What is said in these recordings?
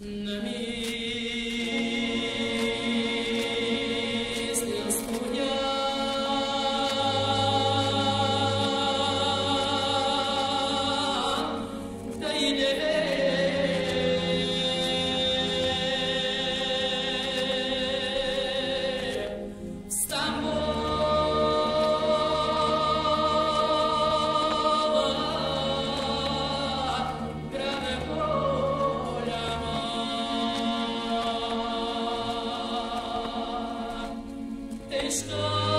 Yeah. sky.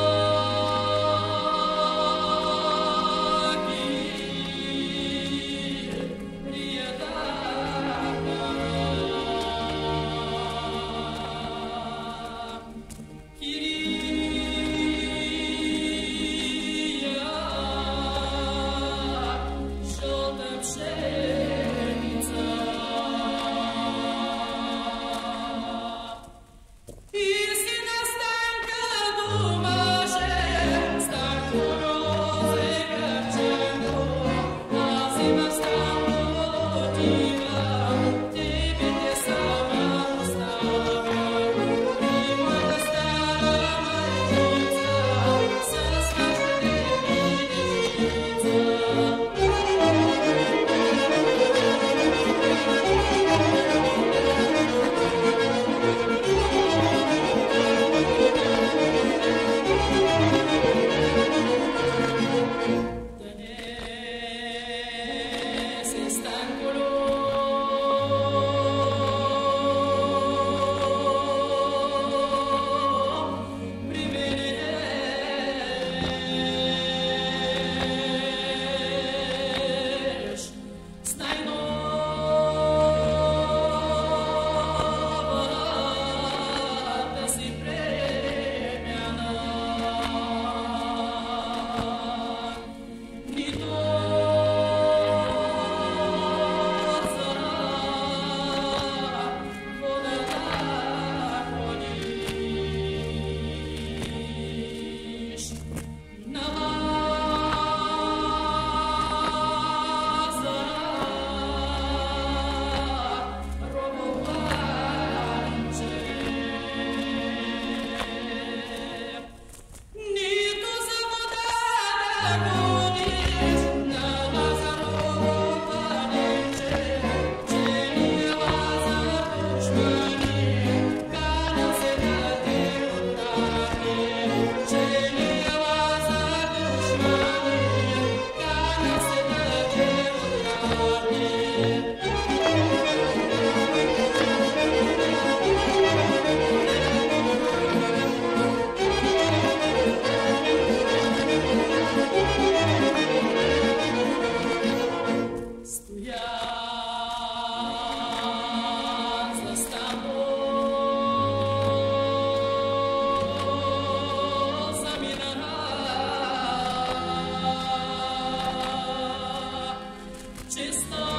Se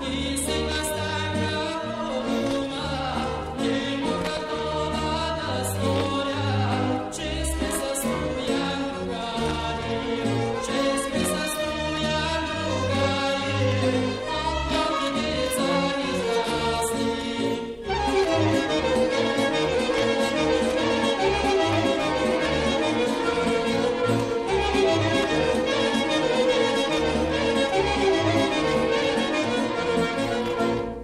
Is